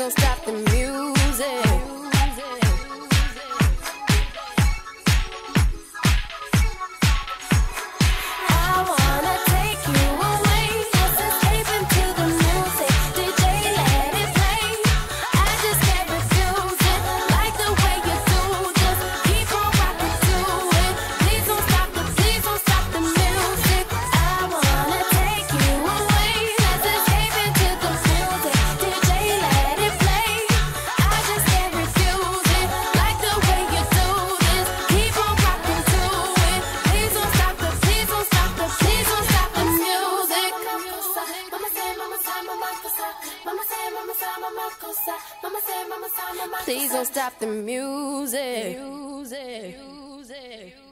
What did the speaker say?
don't stop the music. Please don't stop the music. music. music.